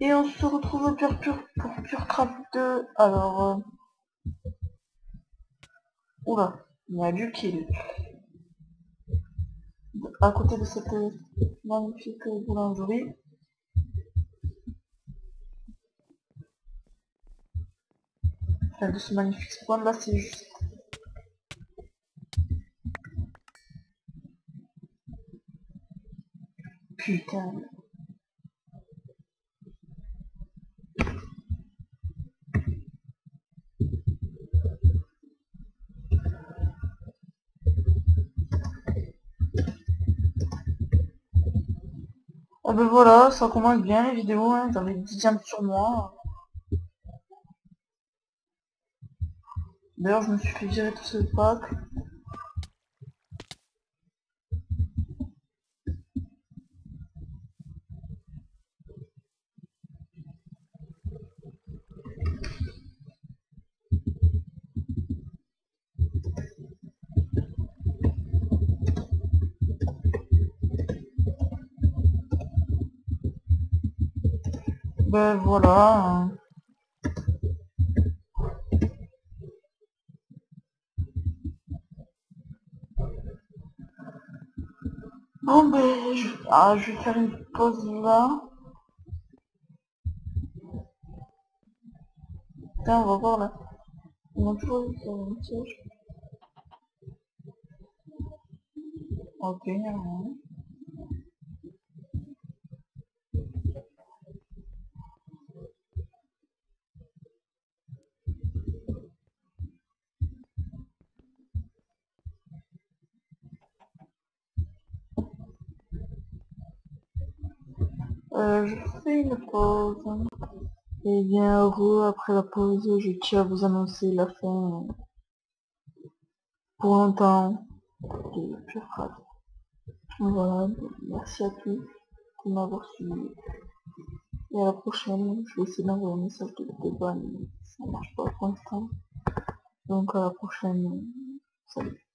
Et on se retrouve pour Pure, pour Pure Craft 2. Alors... Euh... Oula, il y a qui est à côté de cette magnifique boulangerie. De ce magnifique spawn là, c'est juste... Putain. Ah ben voilà, ça commence bien les vidéos, j'avais 10 j'aime sur moi. D'ailleurs je me suis fait virer tout ce pack. Ben voilà. Bon ben je... Ah, je vais faire une pause là. Tiens, on va voir là. On va toujours faire un siège. Ok, hein. Euh, je fais une pause. Et bien heureux, après la pause, je tiens à vous annoncer la fin pour longtemps de Pure Voilà, merci à tous pour m'avoir suivi. Et à la prochaine, je vais essayer d'envoyer un message de débat, mais ça marche pas pour l'instant. Donc à la prochaine, salut.